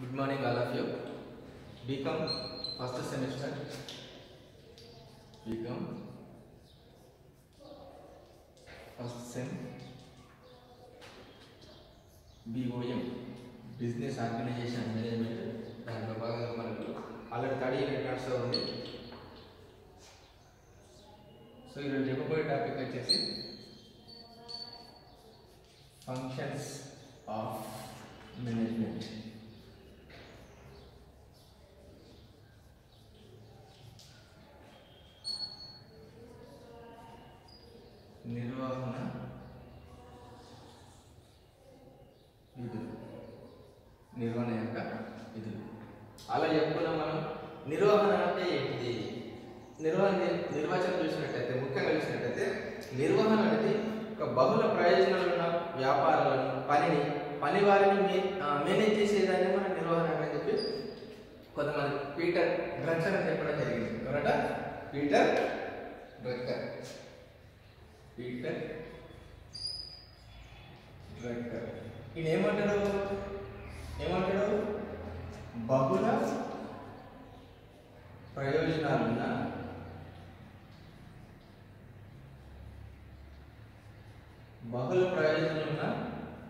Good morning, all of you. Become first semester. Become first sem. BOM business organisation management దాంట్లో భాగంగా మనకు already third year నడుస్తూ ఉంది so ఈరోజు చెప్పబోయే టాపిక్ వచ్చేసి ఫంక్షన్స్ నిర్వచనం చూసినట్టయితే ముఖ్యంగా చూసినట్టయితే నిర్వహణ అనేది ఒక బహుళ ప్రయోజనాలు ఉన్న వ్యాపారాలను పనిని పని వారిని మే- మేనేజ్ చేసేదాన్ని మన నిర్వహణ అని చెప్పి కొంతమంది పీటర్ డ్రక్చర్ అని చెప్పడం జరిగింది. ఎవరట? పీటర్ డ్రక్కర్ పీటర్ డ్రక్కర్ ఈయన ఏమంటాడు? ఏమంటాడు? బహుళ ప్రయోజనాలున్న బహుళ ప్రయోజనాలున్న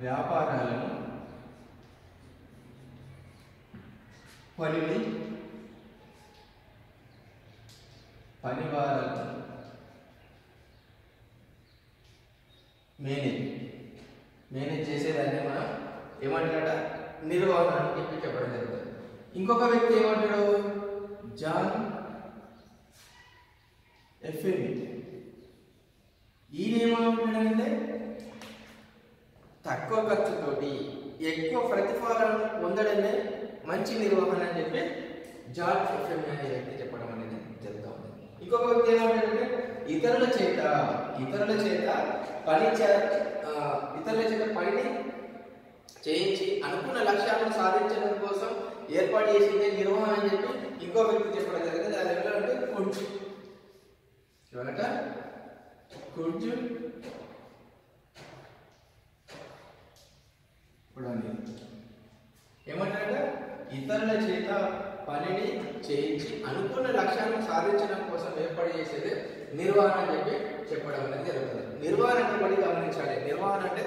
వ్యాపారాలను పనిని పనివారాలను మేనేజ్ మేనేజ్ చేసేదాన్ని మనం ఏమంటాడ నిర్వహణ అని చెప్పి చెప్పడం జరుగుతుంది. ఇంకొక వ్యక్తి ఏమంటాడు? జాన్ ఎఫ్ఎం ఈయన ఏమంటాడంటే తక్కువ ఖర్చుతోటి ఎక్కువ ప్రతిఫలం పొందడమే మంచి నిర్వహణ అని చెప్పి జార్జ్ ఎఫ్ఎం అనే వ్యక్తి చెప్పడం అనేది జరుగుతూ ఉంది. ఇంకొక వ్యక్తి ఏమంటాడంటే ఇతరుల చేత ఇతరుల చేత పని ఇతరుల చేత పనిని చేయించి అనుకున్న లక్ష్యాలను సాధించడం కోసం ఏర్పాటు చేసిందే నిర్వహణ అని చెప్పి ఇంకో వ్యక్తి చెప్పడం జరిగింది. అది ఎవరంటే కుడ్జు ఎవరట కుడ్జు చూడండి ఏమంటారంటే ఇతరుల చేత పనిని చేయించి అనుకున్న లక్ష్యాలను సాధించడం కోసం ఏర్పాటు చేసేది నిర్వహణ అని చెప్పి చెప్పడం అనేది జరుగుతుంది. నిర్వహణ అంటే గమనించాలి. నిర్వహణ అంటే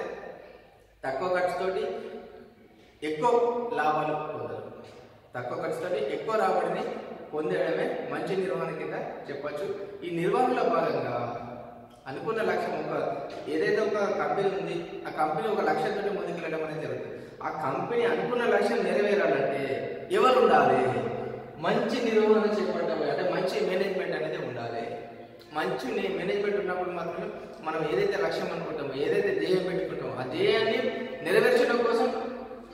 తక్కువ ఖర్చుతోటి ఎక్కువ లాభాలు పొందడం. తక్కువ ఖర్చుతోటి ఎక్కువ రాబడిని పొందడమే మంచి నిర్వహణ కింద చెప్పచ్చు. ఈ నిర్వహణలో భాగంగా అనుకున్న లక్ష్యం ఒక ఏదైతే ఒక కంపెనీ ఉంది ఆ కంపెనీ ఒక లక్ష్యంతో ముందుకెళ్ళడం అనేది జరుగుతుంది. ఆ కంపెనీ అనుకున్న లక్ష్యం నెరవేరాలంటే ఎవరు ఉండాలి మంచి నిర్వహణ చేపట్టాలి అంటే మంచి మేనేజ్మెంట్ అనేది ఉండాలి. మంచి మేనేజ్మెంట్ ఉన్నప్పుడు మాత్రమే మనం ఏదైతే లక్ష్యం అనుకుంటామో ఏదైతే ధ్యేయం పెట్టుకుంటామో ఆ ధ్యేయాన్ని నెరవేర్చడం కోసం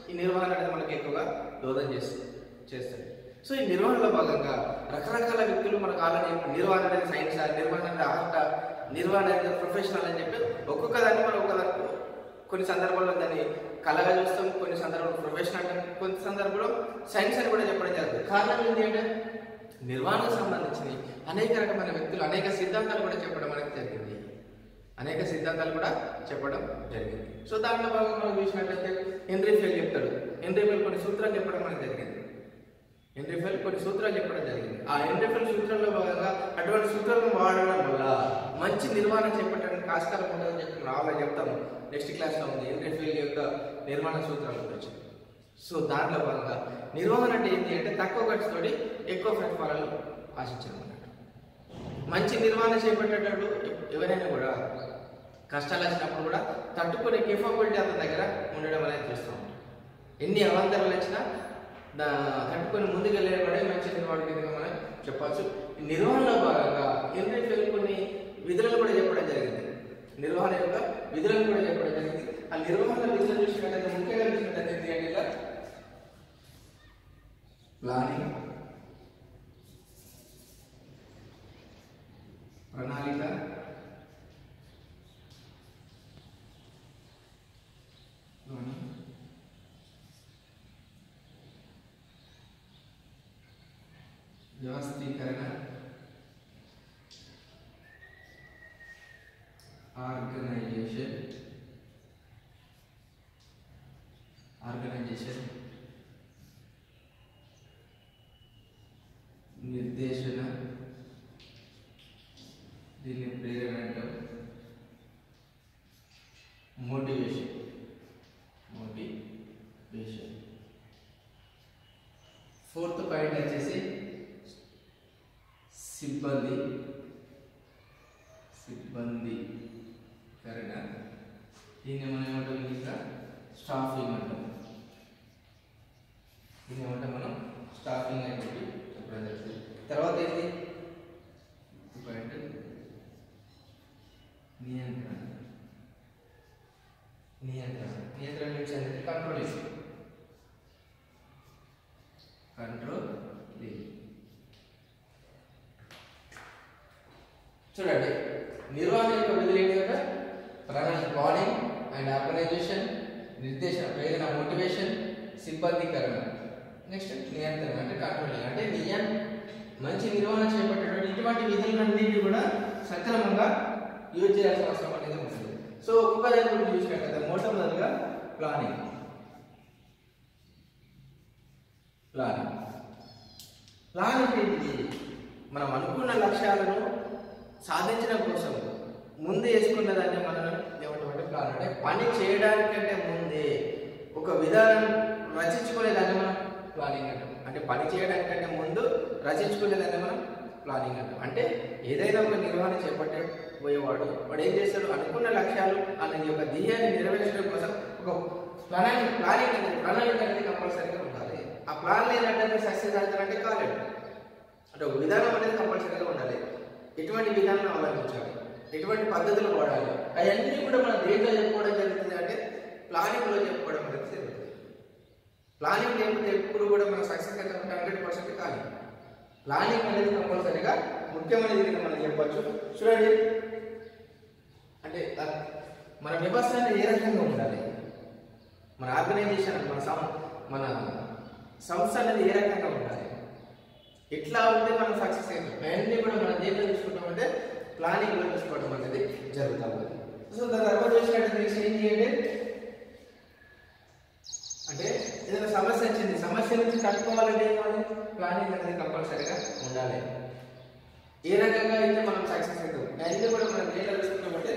ఈ నిర్వహణ అనేది మనకి ఎక్కువగా దోదం చేస్తుంది చేస్తుంది. సో ఈ నిర్వహణలో భాగంగా రకరకాల వ్యక్తులు మనకు ఆల్రెడీ నిర్వహణ అనేది సైన్స్ నిర్వహణ అనేది ఆర్ట్ నిర్వహణ అనేది ప్రొఫెషనల్ అని చెప్పి ఒక్కొక్క దాన్ని మనం ఒక కొన్ని సందర్భాల్లో దాన్ని కళగా చూస్తాం కొన్ని సందర్భంలో ప్రొఫెషనల్ అంటాం కొన్ని సందర్భంలో సైన్స్ అని కూడా చెప్పడం జరుగుతుంది. కారణం ఏంటి అంటే నిర్వహణకు సంబంధించిన అనేక రకమైన వ్యక్తులు అనేక సిద్ధాంతాలు కూడా చెప్పడం అనేది జరిగింది. అనేక సిద్ధాంతాలు కూడా చెప్పడం జరిగింది. సో దాంట్లో భాగంగా మనం చూసినట్లయితే హెన్రీ ఫెల్ చెప్తాడు. హెన్రీ ఫెల్ కొన్ని సూత్రాలు చెప్పడం అనేది జరిగింది. ఎన్ఎఫ్ఎల్ కొన్ని సూత్రాలు చెప్పడం జరిగింది. ఆ ఎన్ఎఫ్ఎల్ సూత్రంలో భాగంగా అటువంటి సూత్రాలను వాడడం వల్ల మంచి నిర్వహణ చేపట్టడానికి ఆస్కారం ఉంటుందని చెప్పి రావాలని చెప్తాము. నెక్స్ట్ క్లాస్లో ఉంది. ఎన్ఎఫ్ఎల్ యొక్క నిర్మాణ సూత్రాల గురించి. సో దాంట్లో భాగంగా నిర్వహణ అంటే ఏంటి అంటే తక్కువ ఖర్చుతోటి ఎక్కువ ప్రతిఫలాలు ఆశించడం అన్నట్టు. మంచి నిర్వహణ చేపట్టేటప్పుడు ఎవరైనా కూడా కష్టాలు వచ్చినప్పుడు కూడా తట్టుకునే కేపబిలిటీ అతని దగ్గర ఉండడం అనేది చూస్తూ ఉంటాం ఎన్ని అవాంతరాలు వచ్చినా తట్టుకొని ముందుకెళ్ళేవాడే మంచి నిర్వహణ కిందగా మనం చెప్పచ్చు. ఈ నిర్వహణలో భాగంగా హెన్రీ కొన్ని విధులను కూడా చెప్పడం జరిగింది. నిర్వహణ యొక్క విధులను కూడా చెప్పడం జరిగింది. ఆ నిర్వహణ విధులను చూసినట్టయితే ముఖ్యంగా చూసినట్టయితే ఏంటి అంటే ప్లానింగ్ ప్రణాళిక లోని వ్యవస్థీకరణ organisation organisation motivation motivation fourth point వచ్చేసి సిబ్బంది సిబ్బంది సరేనా దీన్ని మనం ఏమంటాం ఇంకా స్టాఫింగ్ అంటాం. దీన్ని ఏమంటాం మనం? స్టాఫింగ్ అని చెప్పి చెప్పడం. జరుగుతుంది తర్వాత ఏంటి? పాయింట్ నియంత్రణ. నియంత్రణ. నియంత్రణ నుంచి అనేది కంట్రోలింగ్ కంట్రోల్ చూడండి. నిర్వహణ యొక్క విధులు ఏంటి కదా? ప్రణాళిక ప్లానింగ్ అండ్ ఆర్గనైజేషన్ నిర్దేశన ప్రేరణ మోటివేషన్ సిబ్బందికరణ. నెక్స్ట్ నియంత్రణ అంటే కంట్రోలింగ్ అంటే నియం మంచి నిర్వహణ చేపట్టేటువంటి ఇటువంటి విధులన్నింటినీ కూడా సక్రమంగా యూజ్ చేయాల్సిన అవసరం అనేది ఉంటుంది. సో ఒక్కొక్క దాని గురించి చూసినట్లయితే మొట్టమొదటిగా ప్లానింగ్ ప్లానింగ్ ప్లాన్ ఏంటిది? మనం అనుకున్న లక్ష్యాలను సాధించడం కోసం ముందు వేసుకున్న దాన్ని మనం ఏమంటామంటే ప్లాన్ అంటే పని చేయడానికంటే ముందే ఒక విధానం రచించుకునేదాన్ని మనం ప్లానింగ్ అంటాం. అంటే పని చేయడానికంటే ముందు రచించుకునేదాన్ని మనం ప్లానింగ్ అంటాం. అంటే ఏదైనా ఒక నిర్వహణ చేపట్టే పోయేవాడు వాడు ఏం చేస్తాడు? అనుకున్న లక్ష్యాలు అనే యొక్క ధ్యేయాన్ని నెరవేర్చడం కోసం ఒక ప్లానింగ్ ప్లానింగ్ అనేది ప్రణాళిక అనేది కంపల్సరీగా ఉండాలి. ఆ ప్లాన్ లేదంటే సక్సెస్ అవుతారంటే కాలేదు. అంటే ఒక విధానం అనేది కంపల్సరీగా ఉండాలి. ఎటువంటి విధానం అవలంబించాలి? ఎటువంటి పద్ధతులు వాడాలి? అవన్నీ కూడా మనం దేంట్లో చెప్పుకోవడం జరుగుతుంది అంటే ప్లానింగ్లో చెప్పుకోవడం అనేది జరుగుతుంది ప్లానింగ్ లేకపోతే ఎప్పుడు కూడా మనం సక్సెస్ అయితే హండ్రెడ్ పర్సెంట్ కాదు. ప్లానింగ్ అనేది కంపల్సరిగా ముఖ్యమైనది మనం చెప్పవచ్చు చూడండి. అంటే మన వ్యవస్థ అనేది ఏ రకంగా ఉండాలి? మన ఆర్గనైజేషన్ మన సం మన సంస్థ అనేది ఏ రకంగా ఉండాలి? ఎట్లా ఉంటే మనం సక్సెస్ అవుతాం అవన్నీ కూడా మనం దేంట్లో చూసుకుంటామంటే ప్లానింగ్లో చూసుకోవడం అనేది జరుగుతూ సో దాని తర్వాత చూసినట్టు నెక్స్ట్ ఏం చేయండి? అంటే ఏదైనా సమస్య వచ్చింది సమస్య నుంచి కట్టుకోవాలంటే ఏమని ప్లానింగ్ అనేది కంపల్సరీగా ఉండాలి. ఏ రకంగా అయితే మనం సక్సెస్ అవుతాం అన్నీ కూడా మనం దేంట్లో చూసుకుంటామంటే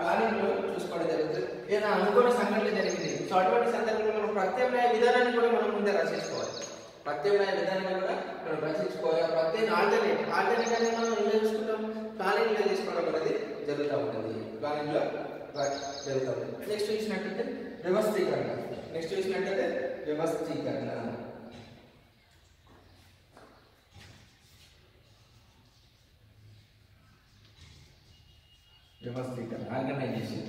ప్లానింగ్లో చూసుకోవడం జరుగుతుంది. ఏదైనా అనుకోని సంఘటన జరిగింది సో అటువంటి సందర్భంలో మనం ప్రత్యామ్నాయ విధానాన్ని కూడా మనం ముందే రచించుకోవాలి. ప్రత్యామ్నాయ విధానాన్ని కూడా మనం రచించుకోవాలి. ప్రత్యేక ఆల్టర్నేట్ ఆల్టర్నేట్ అనేది మనం ఏం చూసుకుంటాం? ప్లానింగ్లో తీసుకోవడం అనేది జరుగుతూ ఉంటుంది. ప్లానింగ్లో జరుగుతూ ఉంటుంది. నెక్స్ట్ చూసినట్టయితే వ్యవస్థీకరణ. నెక్స్ట్ చూసినట్టయితే వ్యవస్థీకరణ. వ్యవస్థీకరణ ఆర్గనైజేషన్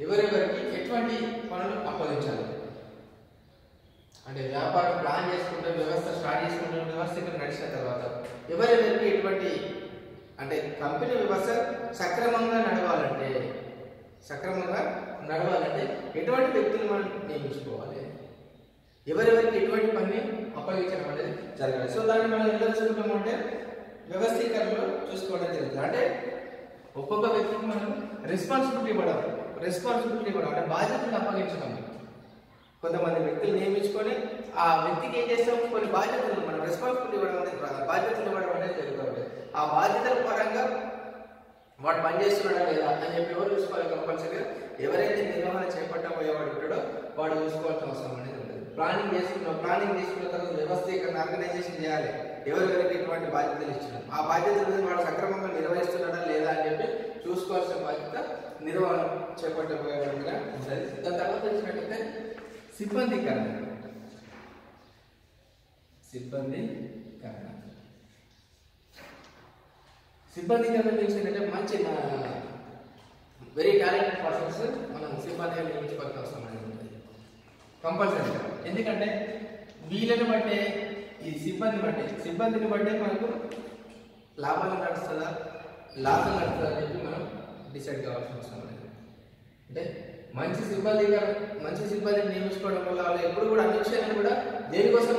ఎవరెవరికి ఎటువంటి పనులు అప్పగించాలి? అంటే వ్యాపారం ప్లాన్ చేసుకుంటే వ్యవస్థ స్టార్ట్ చేసుకుంటే వ్యవస్థీకరణ నడిచిన తర్వాత ఎవరెవరికి ఎటువంటి అంటే కంపెనీ వ్యవస్థ సక్రమంగా నడవాలంటే సక్రమంగా నడవాలంటే ఎటువంటి వ్యక్తులు మనం నియమించుకోవాలి ఎవరెవరికి ఎటువంటి పని అప్పగించడం అనేది జరగాలి. సో దాన్ని మనం ఎలా చూసుకుంటామంటే వ్యవస్థీకరణలో చూసుకోవడం జరుగుతుంది. అంటే ఒక్కొక్క వ్యక్తికి మనం రెస్పాన్సిబిలిటీ ఇవ్వడం రెస్పాన్సిబిలిటీ ఇవ్వడం అంటే బాధ్యతలు అప్పగించడం. కొంతమంది వ్యక్తులు నియమించుకొని ఆ వ్యక్తికి ఏం చేస్తాం? కొన్ని బాధ్యతలు మనం రెస్పాన్సిబిలిటీ ఇవ్వడం అనేది బాధ్యతలు ఇవ్వడం అనేది జరుగుతుంది ఆ బాధ్యతల పరంగా వాడు పనిచేస్తున్నాడా లేదా అని చెప్పి ఎవరు చూసుకోవాలి కంపల్సరీగా ఎవరైతే నిర్వహణ చేపట్టబోయేవాడు ఉంటాడో వాడు చూసుకోవాల్సిన అవసరం అనేది ఉంటుంది. ప్లానింగ్ చేసుకున్నాం ప్లానింగ్ చేసుకున్న తర్వాత వ్యవస్థీకరణ ఆర్గనైజేషన్ చేయాలి. ఎవరెవరికి ఎటువంటి బాధ్యతలు ఇచ్చినాం ఆ బాధ్యతలు వాడు సక్రమంగా నిర్వహిస్తున్నాడా లేదా అని చెప్పి చూసుకోవాల్సిన బాధ్యత నిర్వహణ చేపట్టబోయేవాడుగా ఉంటుంది. దాని తర్వాత వచ్చినట్టయితే సిబ్బందీకరణ సిబ్బందీకరణ సిబ్బందీకరణ గురించి చూసినట్టే మంచి వెరీ టాలెంటెడ్ పర్సన్స్ మనం సిబ్బందిగా నియమించుకోవాల్సిన అవసరం అనేది ఉంటుంది ఎందుకంటే వీళ్ళని బట్టే ఈ సిబ్బంది బట్టే సిబ్బందిని బట్టే మనకు లాభాలు నడుస్తుందా లాభం నడుస్తుందా అని చెప్పి మనం డిసైడ్ కావాల్సిన అవసరం లేదు. అంటే మంచి సిబ్బందిగా మంచి సిబ్బందిని నియమించుకోవడం వల్ల వాళ్ళు ఎప్పుడు కూడా అన్ని విషయాలు కూడా దేనికోసం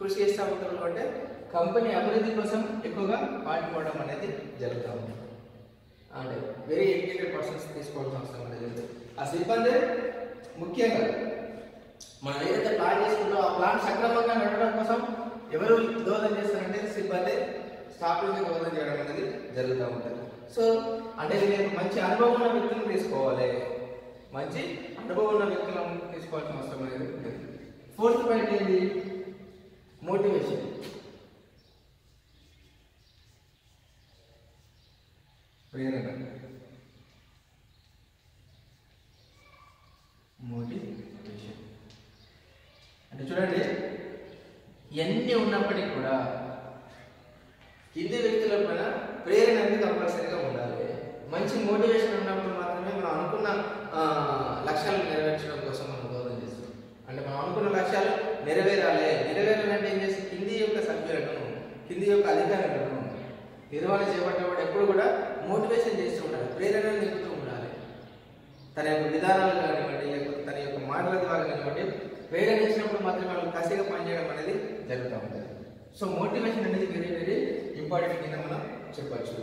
కృషి చేస్తూ ఉంటారు అంటే కంపెనీ అభివృద్ధి కోసం ఎక్కువగా పాటుపడడం అనేది జరుగుతూ ఉంది అంటే వెరీ ఎడ్యుకేటెడ్ పర్సన్స్ తీసుకోవాల్సిన అవసరం అనేది ఆ సిబ్బంది ముఖ్యంగా మనం ఏదైతే ప్లాన్ చేసుకుంటో ఆ ప్లాన్ సక్రమంగా నడవడం కోసం ఎవరు దోహదం చేస్తారంటే సిబ్బంది స్టాఫ్లకి నుంచి చేయడం అనేది జరుగుతూ ఉంటుంది. సో అంటే నేను మంచి అనుభవం ఉన్న వ్యక్తులను తీసుకోవాలి. మంచి అనుభవం ఉన్న వ్యక్తులను తీసుకోవాల్సిన అవసరం అనేది ఫోర్త్ పాయింట్ ఏంటి? మోటివేషన్ ప్రేరణ. మోటివేషన్ అంటే చూడండి ఎన్ని ఉన్నప్పటికీ కూడా కింది వ్యక్తుల పైన ప్రేరణ అనేది కంపల్సరీగా ఉండాలి. మంచి మోటివేషన్ ఉన్నప్పుడు మాత్రమే మనం అనుకున్న లక్ష్యాలను నెరవేర్చడం కోసం మనం దోహదం చేస్తాం. అంటే మనం అనుకున్న లక్ష్యాలు నెరవేరాలి. నెరవేరాలంటే ఏం చేసి కింది యొక్క సభ్యులను కింది యొక్క అధికారులను నిర్వహణ చేపట్టేవాడు ఎప్పుడు కూడా మోటివేషన్ చేస్తూ ఉండాలి. ప్రేరణ నింపుతూ ఉండాలి. తన యొక్క విధానాలు కానివ్వండి లేకపోతే తన యొక్క మాటల ద్వారా కానివ్వండి ప్రేరణ మాత్రమే వాళ్ళు కసిగా పనిచేయడం అనేది జరుగుతూ ఉంటుంది. సో మోటివేషన్ అనేది వెరీ వెరీ ఇంపార్టెంట్ కింద మనం చెప్పచ్చు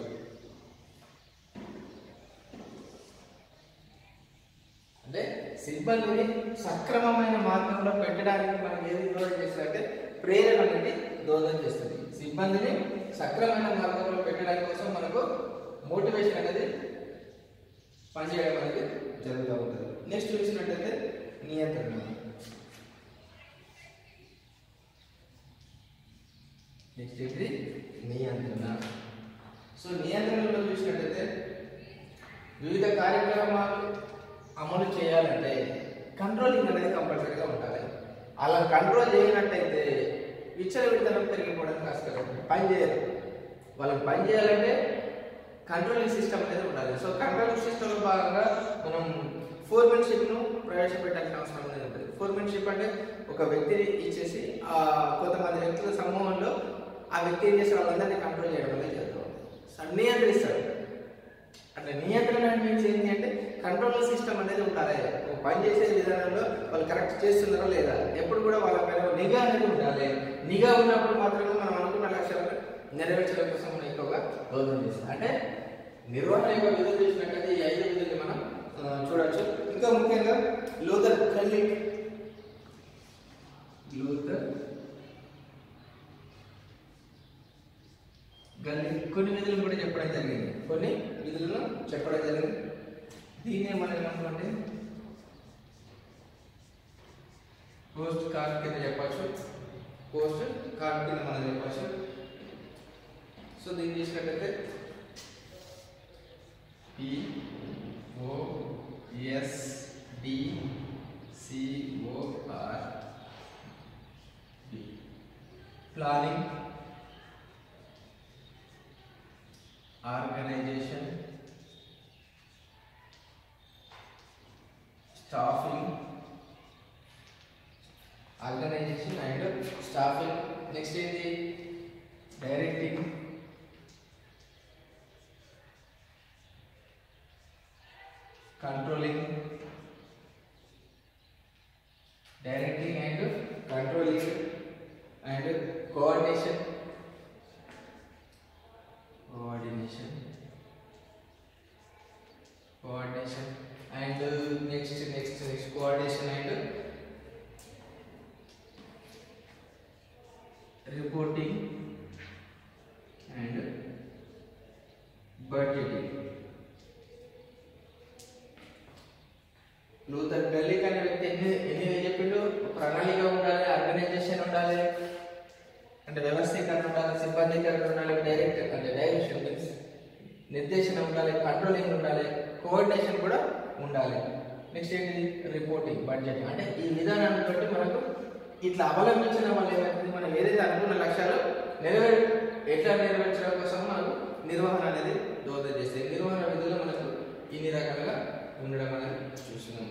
అంటే సిబ్బందిని సక్రమమైన మార్గంలో పెట్టడానికి మనం ఏది దోహదం చేస్తుందంటే ప్రేరణ అనేది దోహదం చేస్తుంది. సిబ్బందిని సక్రమమైన మార్గంలో పెట్టడానికి కోసం మనకు మోటివేషన్ అనేది పనిచేయడం అనేది జరుగుతూ ఉంటుంది. నెక్స్ట్ చూసినట్టయితే నియంత్రణ. నెక్స్ట్ ఏంటి నియంత్రణ. సో నియంత్రణలో చూసినట్టయితే వివిధ కార్యక్రమాలు అమలు చేయాలంటే కంట్రోలింగ్ అనేది కంపల్సరీగా ఉండాలి. అలా కంట్రోల్ చేయనట్టయితే విచ్చలవిడితనం పెరిగిపోవడానికి ఆస్కారం ఉంది. పని చేయరు వాళ్ళకి పని చేయాలంటే కంట్రోలింగ్ సిస్టమ్ అనేది ఉండాలి. సో కంట్రోలింగ్ సిస్టంలో భాగంగా మనం ఫోర్మెన్షిప్ను ప్రవేశపెట్టాల్సిన అవసరం అనేది ఉంటుంది. ఫోర్మెన్షిప్ అంటే ఒక వ్యక్తిని ఇచ్చేసి ఆ కొంతమంది వ్యక్తుల సమూహంలో ఆ వ్యక్తి ఏం చేసే వాళ్ళందరినీ కంట్రోల్ చేయడం అనేది జరుగుతుంది. సో నియంత్రిస్తాడు. అట్లా నియంత్రణ అంటే ఏంటి? అంటే కంట్రోల్ సిస్టమ్ అనేది ఉండాలి. పని చేసే విధానంలో వాళ్ళు కరెక్ట్ చేస్తున్నారో లేదా? ఎప్పుడు కూడా వాళ్ళ పైన నిఘా అనేది ఉండాలి. నిఘా ఉన్నప్పుడు మాత్రమే మనం అనుకున్న లక్ష్యాలను నెరవేర్చడం కోసం మనం ఎక్కువగా దోహదం చేస్తాం అంటే నిర్వహణ యొక్క విధులు చూసినట్లయితే ఈ ఐదు విధులు మనం చూడవచ్చు ఇంకా ముఖ్యంగా లూథర్ కల్లిక్ లూథర్ గల్లి కొన్ని విధులు కూడా చెప్పడం జరిగింది. కొన్ని విధులను చెప్పడం జరిగింది. దీన్నే మనం ఏమంటామంటే పోస్ట్ కార్డ్ కింద చెప్పచ్చు పోస్ట్ కార్డ్ కింద మనం చెప్పచ్చు సో దీన్ని చూసినట్లయితే P O S D COR planning organization, staffing, organization and staffing. Next is the directing, controlling, directing and controlling and coordination. coordination coordination and next next next coordination and reporting and budgeting నువ్వు Luther Gulick అనే వ్యక్తి ఎన్ని ఎన్ని చెప్పిండు? ప్రణాళిక ఉండాలి organisation ఉండాలి అంటే వ్యవస్థీకరణ ఉండాలి సిబ్బందీకరణ ఉండాలి డైరెక్ట్ అంటే డైరెక్షన్ మీన్స్ నిర్దేశన ఉండాలి కంట్రోలింగ్ ఉండాలి కోఆర్డినేషన్ కూడా ఉండాలి. నెక్స్ట్ ఏంటి? రిపోర్టింగ్ బడ్జెట్ అంటే ఈ విధానాన్ని బట్టి మనకు ఇట్లా అవలంబించిన వల్ల ఏమవుతుంది మనం ఏదైతే అనుకున్న లక్ష్యాలు నెరవేర్ ఎట్లా నెరవేర్చడం కోసం మనకు నిర్వహణ అనేది దోహదం చేస్తే నిర్వహణ విధులు మనకు ఇన్ని రకాలుగా ఉండడం అనేది చూస్తున్నాం.